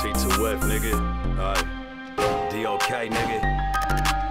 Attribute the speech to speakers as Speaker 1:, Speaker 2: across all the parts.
Speaker 1: Tito to nigga. aye. DOK, nigga.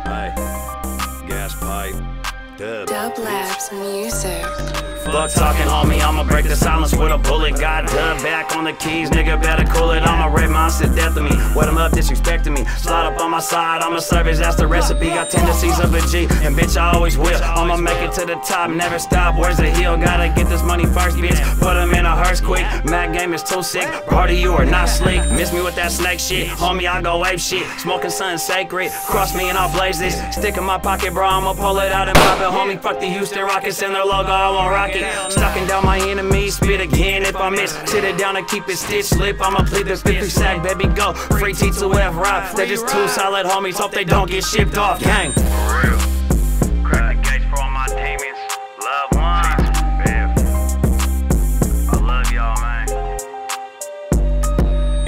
Speaker 1: aye. Gass-pipe. Dub.
Speaker 2: Dub Labs Music.
Speaker 3: Fuck talking, homie, I'ma break the silence with a bullet. Got dub back on the keys, nigga, better cool it. I'm a red monster, death to me. Wet them up, disrespecting me. Slide up on my side, I'm a service, that's the recipe. Got tendencies of a G, and bitch, I always will. I'ma make it to the top, never stop. Where's the hill? Gotta get this money first, bitch. Put him in a hearse quick. Mac game is too sick. Party, you are not slick. Miss me with that snake shit. Homie, I go ape shit. Smoking something sacred. Cross me and I'll blaze this. Stick in my pocket, bro. I'ma pull it out and pop it, homie. Fuck the Houston Rockets and their logo. I won't rock it. Stucking down my enemies. Spit again if I miss. Sit it down and keep it stitched. Slip. I'ma plead the 50 sack, baby. Go. Free T2F rock. They're just two solid homies. Hope they don't get shipped off. Gang.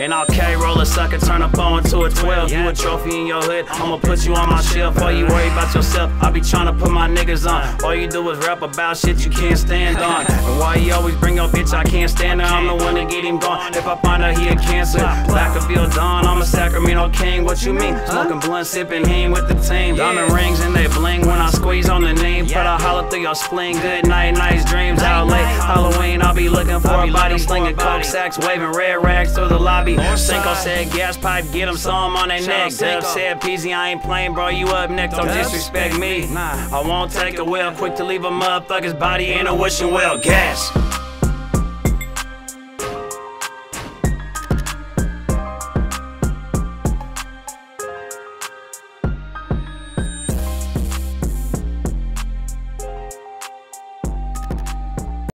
Speaker 3: And I'll okay, roll a sucker, turn a phone into a 12. You a trophy in your hood, I'ma put you on my shelf. While you worry about yourself, I be tryna put my niggas on. All you do is rap about shit you can't stand on. And why you always bring your bitch, I can't stand her. I'm the one to get him gone. If I find out he a cancer, Vacaville Dawn, I'm a Sacramento king. What you mean? Smoking blunt, sipping hang with the team. Diamond rings and they bling when I squeeze on the name. Put a holler through your spleen. Good night, nice I'll be looking for a body, slinging coke sacks, waving red rags through the lobby. Cinco said gas pipe, get him some on their neck. Dub said Peasy, I ain't playing, bro. You up next, don't disrespect me. I won't take a well, quick to leave a motherfucker's body in a wishing well. Gas.